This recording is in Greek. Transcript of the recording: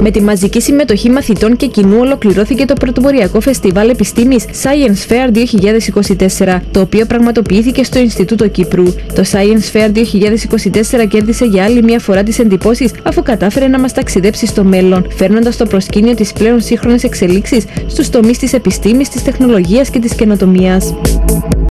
Με τη μαζική συμμετοχή μαθητών και κοινού ολοκληρώθηκε το πρωτοποριακό φεστιβάλ επιστήμης Science Fair 2024, το οποίο πραγματοποιήθηκε στο Ινστιτούτο Κύπρου. Το Science Fair 2024 κέρδισε για άλλη μια φορά τις εντυπώσεις αφού κατάφερε να μας ταξιδέψει στο μέλλον, φέρνοντας στο προσκήνιο τι πλέον σύγχρονε εξελίξεις στους τομείς της επιστήμης, της τεχνολογίας και της καινοτομίας.